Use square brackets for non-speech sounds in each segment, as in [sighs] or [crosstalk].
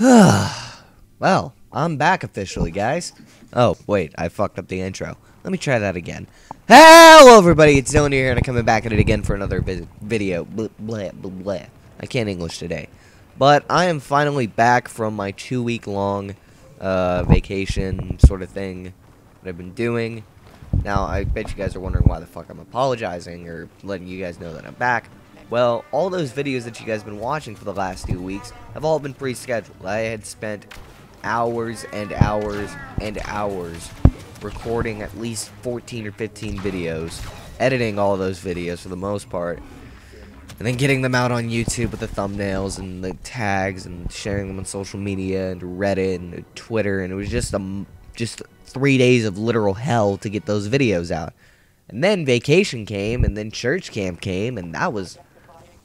[sighs] well, I'm back officially, guys. Oh, wait, I fucked up the intro. Let me try that again. Hello, everybody, it's Dylan here, and I'm coming back at it again for another vi video. Blah, blah, blah. I can't English today. But I am finally back from my two-week-long uh, vacation sort of thing that I've been doing. Now, I bet you guys are wondering why the fuck I'm apologizing or letting you guys know that I'm back. Well, all those videos that you guys have been watching for the last two weeks have all been pre-scheduled. I had spent hours and hours and hours recording at least 14 or 15 videos, editing all those videos for the most part, and then getting them out on YouTube with the thumbnails and the tags and sharing them on social media and Reddit and Twitter, and it was just a just three days of literal hell to get those videos out. And then vacation came, and then church camp came, and that was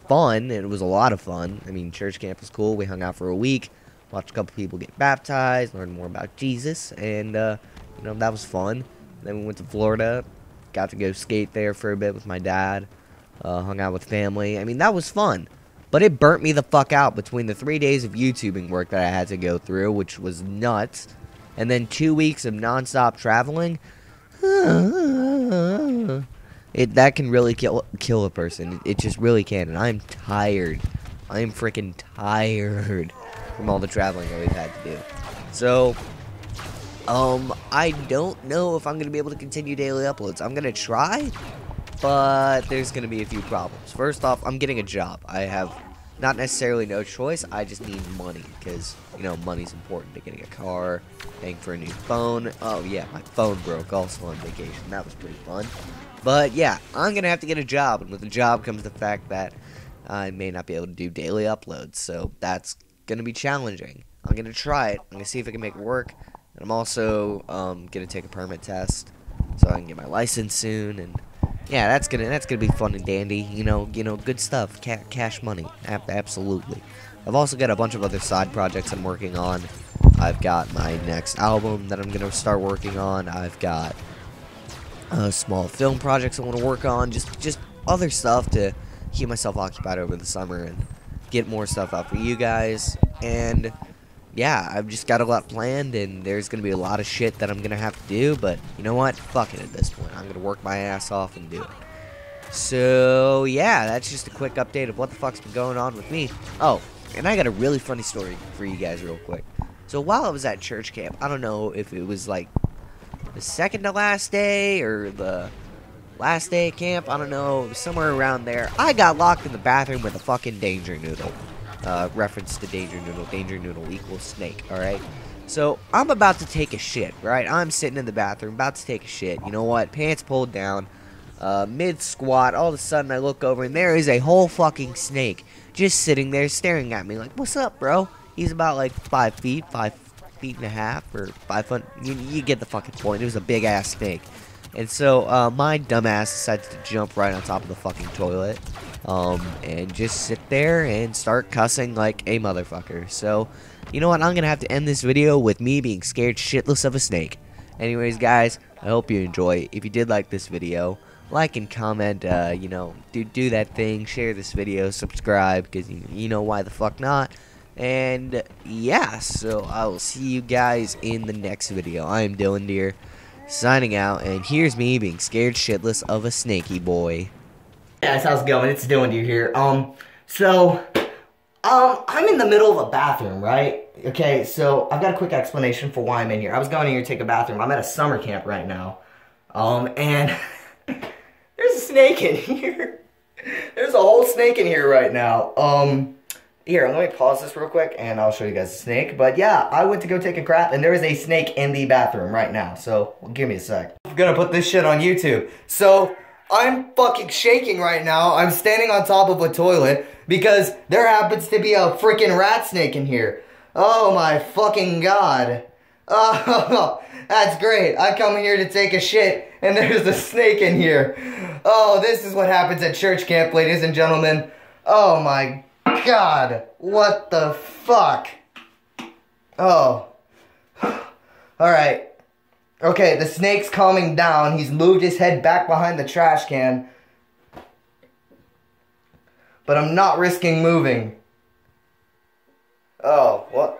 fun. It was a lot of fun. I mean, church camp was cool. We hung out for a week, watched a couple people get baptized, learned more about Jesus, and uh, you know that was fun. Then we went to Florida, got to go skate there for a bit with my dad, uh, hung out with family. I mean, that was fun. But it burnt me the fuck out between the three days of YouTubing work that I had to go through, which was nuts, and then two weeks of nonstop traveling. [sighs] [laughs] It that can really kill kill a person. It just really can, and I'm tired. I am freaking tired from all the traveling that we've had to do. So, um, I don't know if I'm gonna be able to continue daily uploads. I'm gonna try, but there's gonna be a few problems. First off, I'm getting a job. I have not necessarily no choice. I just need money because you know money's important to getting a car, paying for a new phone. Oh yeah, my phone broke also on vacation. That was pretty fun. But yeah, I'm going to have to get a job. And with a job comes the fact that I may not be able to do daily uploads. So that's going to be challenging. I'm going to try it. I'm going to see if I can make it work. And I'm also um, going to take a permit test so I can get my license soon. And yeah, that's gonna that's gonna be fun and dandy. You know, you know, good stuff. Ca cash money, absolutely. I've also got a bunch of other side projects I'm working on. I've got my next album that I'm gonna start working on. I've got uh, small film projects I want to work on, just just other stuff to keep myself occupied over the summer and get more stuff out for you guys. And yeah, I've just got a lot planned, and there's gonna be a lot of shit that I'm gonna have to do. But you know what? Fuck it at this point. I'm gonna work my ass off and do it. So yeah, that's just a quick update of what the fuck's been going on with me. Oh, and I got a really funny story for you guys, real quick. So while I was at church camp, I don't know if it was like the second to last day or the last day of camp. I don't know, somewhere around there. I got locked in the bathroom with a fucking danger noodle. Uh, reference to danger noodle. Danger noodle equals snake. All right. So I'm about to take a shit. Right. I'm sitting in the bathroom, about to take a shit. You know what? Pants pulled down. Uh, mid squat, all of a sudden I look over and there is a whole fucking snake just sitting there staring at me like, "What's up, bro?" He's about like five feet, five feet and a half or five foot. You, you get the fucking point. It was a big ass snake. And so uh, my dumbass decides to jump right on top of the fucking toilet um, and just sit there and start cussing like a motherfucker. So, you know what? I'm going to have to end this video with me being scared shitless of a snake. Anyways, guys, I hope you enjoy. If you did like this video, like and comment, uh, you know, do, do that thing, share this video, subscribe, because you, you know why the fuck not. And yeah, so I will see you guys in the next video. I am Dylandier, signing out, and here's me being scared shitless of a snaky boy. Guys, how's it going? It's Dylandier here. Um, so, um, I'm in the middle of a bathroom, right? Okay, so I've got a quick explanation for why I'm in here. I was going in here to take a bathroom. I'm at a summer camp right now. Um, and [laughs] there's a snake in [laughs] here. There's a whole snake in here right now. Um, here, let me pause this real quick and I'll show you guys the snake. But yeah, I went to go take a crap and there is a snake in the bathroom right now. So give me a sec. I'm gonna put this shit on YouTube. So I'm fucking shaking right now. I'm standing on top of a toilet because there happens to be a freaking rat snake in here. Oh my fucking god. Oh, [laughs] that's great. I come here to take a shit and there's a snake in here. Oh, this is what happens at church camp, ladies and gentlemen. Oh my God, what the fuck? Oh. Alright. Okay, the snake's calming down. He's moved his head back behind the trash can. But I'm not risking moving. Oh, what?